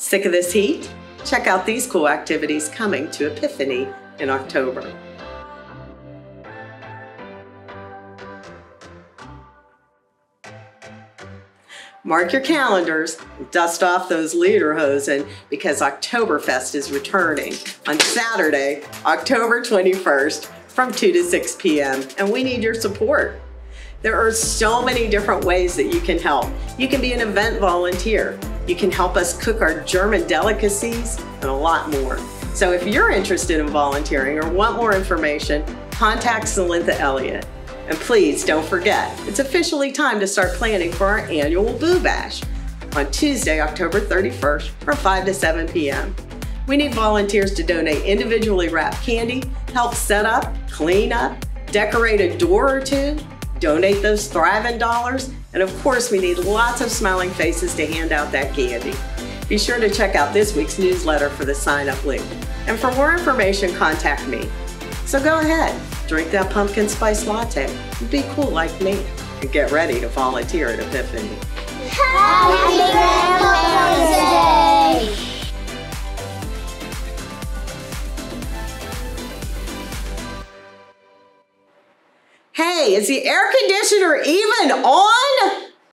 Sick of this heat? Check out these cool activities coming to Epiphany in October. Mark your calendars, dust off those lederhosen because Oktoberfest is returning on Saturday, October 21st from 2 to 6 p.m. and we need your support. There are so many different ways that you can help. You can be an event volunteer. You can help us cook our German delicacies and a lot more. So if you're interested in volunteering or want more information, contact Salintha Elliott. And please don't forget, it's officially time to start planning for our annual Boo Bash on Tuesday, October 31st from 5 to 7 p.m. We need volunteers to donate individually wrapped candy, help set up, clean up, decorate a door or two, donate those Thrivent dollars, and of course we need lots of smiling faces to hand out that candy. Be sure to check out this week's newsletter for the sign up link. And for more information, contact me. So go ahead, drink that pumpkin spice latte, be cool like me, and get ready to volunteer at Epiphany. Happy Is the air conditioner even on?